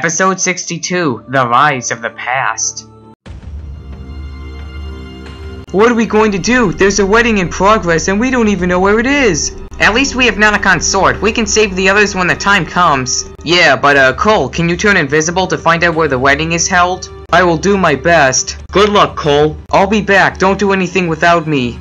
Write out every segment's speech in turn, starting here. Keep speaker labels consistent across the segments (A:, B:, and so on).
A: Episode 62 The Rise of the Past.
B: What are we going to do? There's a wedding in progress and we don't even know where it is.
A: At least we have Nadakhan's sword. We can save the others when the time comes.
B: Yeah, but uh, Cole, can you turn invisible to find out where the wedding is held? I will do my best. Good luck, Cole. I'll be back. Don't do anything without me.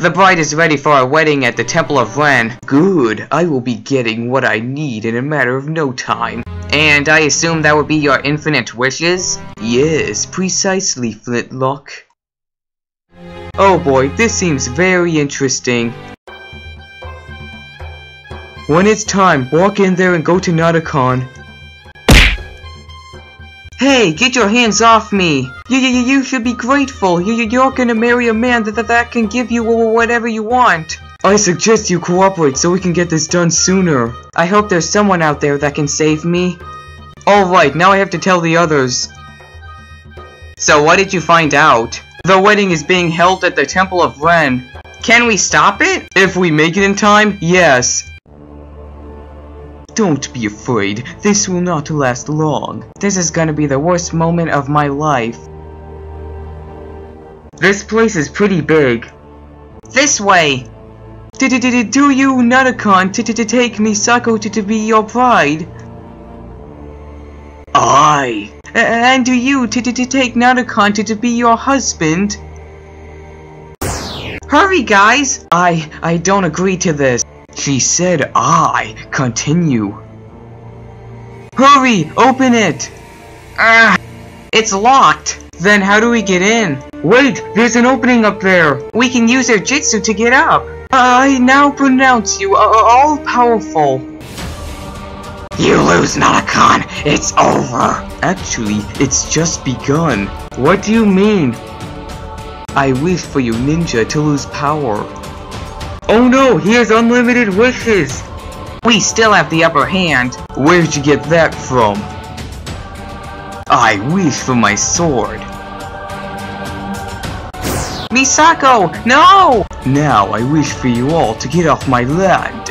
B: The bride is ready for our wedding at the Temple of Ren. Good. I will be getting what I need in a matter of no time.
A: And I assume that would be your infinite wishes?
B: Yes, precisely, Flintlock. Oh boy, this seems very interesting. When it's time, walk in there and go to Nadakhan. Hey, get your hands off me! You, you, you should be grateful. You, you're gonna marry a man that, that, that can give you whatever you want. I suggest you cooperate so we can get this done sooner. I hope there's someone out there that can save me. Alright, now I have to tell the others.
A: So what did you find out?
B: The wedding is being held at the Temple of Ren.
A: Can we stop it?
B: If we make it in time, yes. Don't be afraid, this will not last long. This is gonna be the worst moment of my life. This place is pretty big.
A: This way!
B: Do you, to take Misako to, to be your bride?
A: I.
B: And do you take Nadakhan to, to be your husband?
A: Hurry, guys!
B: I, I don't agree to this. She said I. Continue. Hurry! Open it!
A: Ah! It's locked!
B: Then how do we get in? Wait! There's an opening up there!
A: We can use our jutsu to get up!
B: I now pronounce you all-powerful.
A: You lose, Nadakhan! It's over!
B: Actually, it's just begun. What do you mean? I wish for you, ninja, to lose power. Oh no, he has unlimited wishes!
A: We still have the upper hand.
B: Where'd you get that from? I wish for my sword.
A: Misako, no!
B: Now I wish for you all to get off my land.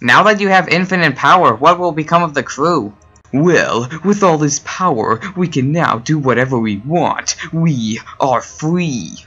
A: Now that you have infinite power, what will become of the crew?
B: Well, with all this power, we can now do whatever we want. We are free.